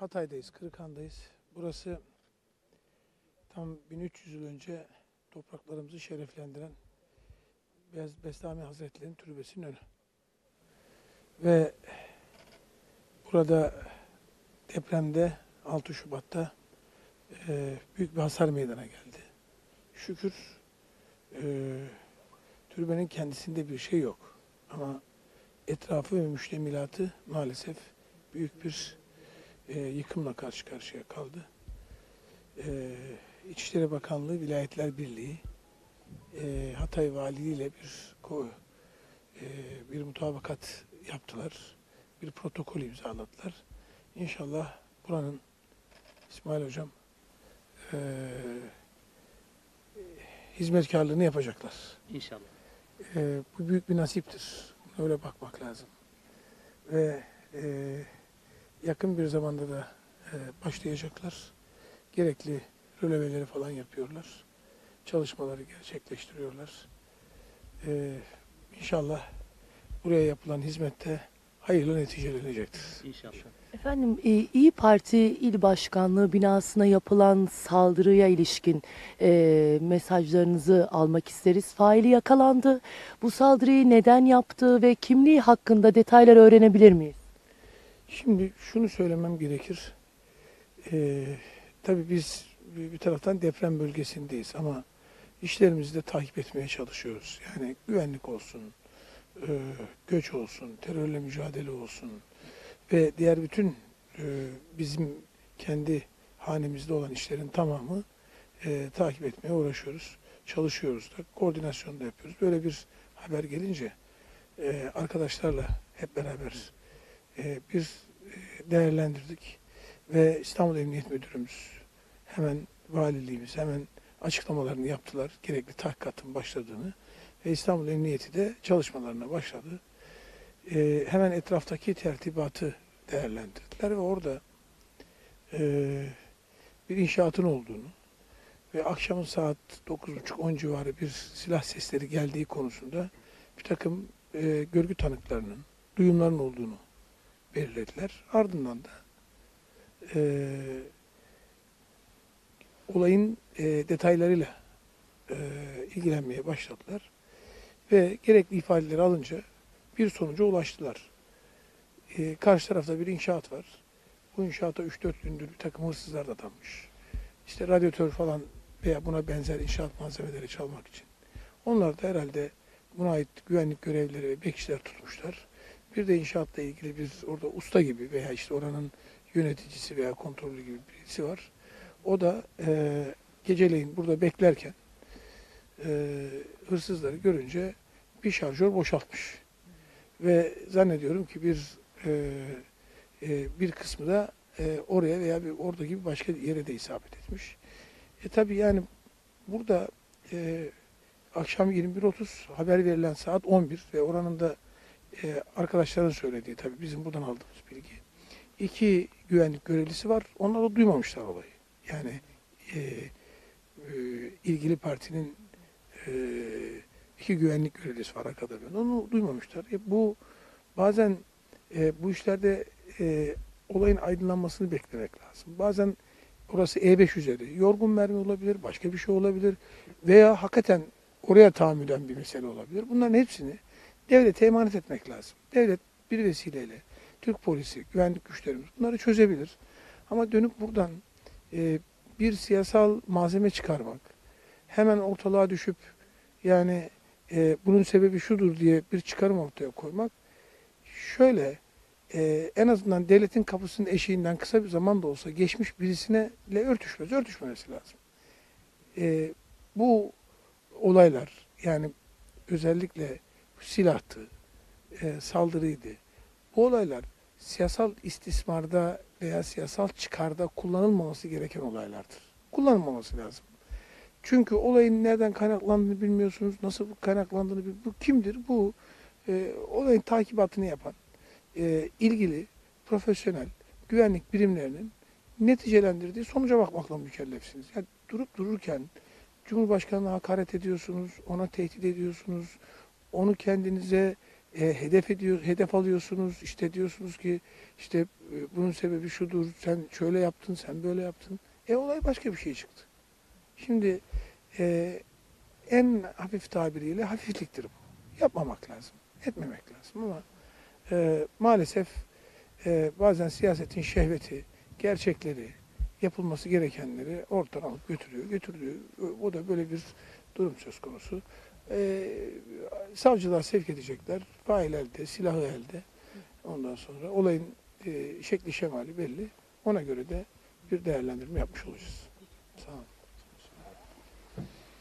Hatay'dayız, Kırıkhan'dayız. Burası tam 1300 yıl önce topraklarımızı şereflendiren Bestami Hazretleri'nin türbesinin önü. Ve burada depremde 6 Şubat'ta e, büyük bir hasar meydana geldi. Şükür e, türbenin kendisinde bir şey yok. Ama etrafı ve müştemilatı maalesef büyük bir e, yıkımla karşı karşıya kaldı. E, İçişleri Bakanlığı, Vilayetler Birliği, e, Hatay Valiliği ile bir e, bir mutabakat yaptılar. Bir protokol imzaladılar. İnşallah buranın İsmail Hocam e, hizmetkarlığını yapacaklar. İnşallah. E, bu büyük bir nasiptir. Öyle bakmak lazım. Ve e, yakın bir zamanda da e, başlayacaklar. Gerekli röleveleri falan yapıyorlar. Çalışmaları gerçekleştiriyorlar. E, inşallah buraya yapılan hizmette hayırlı neticelenecektir. İnşallah. Efendim e, İyi Parti İl Başkanlığı binasına yapılan saldırıya ilişkin e, mesajlarınızı almak isteriz. Faili yakalandı. Bu saldırıyı neden yaptı ve kimliği hakkında detaylar öğrenebilir miyiz? Şimdi şunu söylemem gerekir. Ee, tabii biz bir taraftan deprem bölgesindeyiz ama işlerimizi de takip etmeye çalışıyoruz. Yani güvenlik olsun, e, göç olsun, terörle mücadele olsun ve diğer bütün e, bizim kendi hanemizde olan işlerin tamamı e, takip etmeye uğraşıyoruz. Çalışıyoruz da, koordinasyon da yapıyoruz. Böyle bir haber gelince e, arkadaşlarla hep beraber e, bir e, değerlendirdik ve İstanbul Emniyet Müdürümüz hemen valiliğimiz hemen açıklamalarını yaptılar. Gerekli tahkikatın başladığını ve İstanbul Emniyeti de çalışmalarına başladı. E, hemen etraftaki tertibatı değerlendirdiler ve orada e, bir inşaatın olduğunu ve akşamın saat 9.30-10 civarı bir silah sesleri geldiği konusunda bir takım e, görgü tanıklarının, duyumların olduğunu belirlediler. Ardından da e, olayın e, detaylarıyla e, ilgilenmeye başladılar. Ve gerekli ifadeleri alınca bir sonuca ulaştılar. E, karşı tarafta bir inşaat var. Bu inşaata 3-4 gündür bir takım hırsızlar da dadanmış. İşte radyatör falan veya buna benzer inşaat malzemeleri çalmak için. Onlar da herhalde buna ait güvenlik görevlileri ve bekçiler tutmuşlar. Bir de inşaatla ilgili bir orada usta gibi veya işte oranın yöneticisi veya kontrolü gibi birisi var. O da e, geceleyin burada beklerken e, hırsızları görünce bir şarjör boşaltmış. Ve zannediyorum ki bir e, e, bir kısmı da e, oraya veya bir orada gibi başka yere de isabet etmiş. E tabi yani burada e, akşam 21.30 haber verilen saat 11 ve oranın da e, arkadaşların söylediği tabii bizim buradan aldığımız bilgi. İki güvenlik görevlisi var. Onlar da duymamışlar olayı. Yani e, e, ilgili partinin e, iki güvenlik görevlisi var arkada. Ben. Onu duymamışlar. E, bu bazen e, bu işlerde e, olayın aydınlanmasını beklemek lazım. Bazen orası E5 üzeri. Yorgun mermi olabilir, başka bir şey olabilir. Veya hakikaten oraya tahammüden bir mesele olabilir. Bunların hepsini devlete emanet etmek lazım. Devlet bir vesileyle Türk polisi, güvenlik güçlerimiz bunları çözebilir. Ama dönüp buradan e, bir siyasal malzeme çıkarmak, hemen ortalığa düşüp yani e, bunun sebebi şudur diye bir çıkarım ortaya koymak şöyle e, en azından devletin kapısının eşiğinden kısa bir zaman da olsa geçmiş birisine ile örtüşmez, örtüşmemesi lazım. E, bu olaylar yani özellikle silahtı, e, saldırıydı. Bu olaylar siyasal istismarda veya siyasal çıkarda kullanılmaması gereken olaylardır. Kullanılmaması lazım. Çünkü olayın nereden kaynaklandığını bilmiyorsunuz, nasıl kaynaklandığını bilmiyorsunuz. Bu kimdir? Bu e, olayın takibatını yapan, e, ilgili, profesyonel, güvenlik birimlerinin neticelendirdiği sonuca bakmakla mükellefsiniz. Yani durup dururken Cumhurbaşkanı'na hakaret ediyorsunuz, ona tehdit ediyorsunuz, onu kendinize e, hedef ediyor, hedef alıyorsunuz. İşte diyorsunuz ki işte e, bunun sebebi şudur. Sen şöyle yaptın, sen böyle yaptın. E olay başka bir şey çıktı. Şimdi e, en hafif tabiriyle hafifliktir bu. Yapmamak lazım, etmemek lazım ama e, maalesef e, bazen siyasetin şehveti, gerçekleri, yapılması gerekenleri ortadan alıp götürüyor, götürüyor. O da böyle bir durum söz konusu. E, savcılar sevk edecekler, fail elde, silahı elde. Ondan sonra olayın e, şekli şemali belli. Ona göre de bir değerlendirme yapmış olacağız. Sağ olun.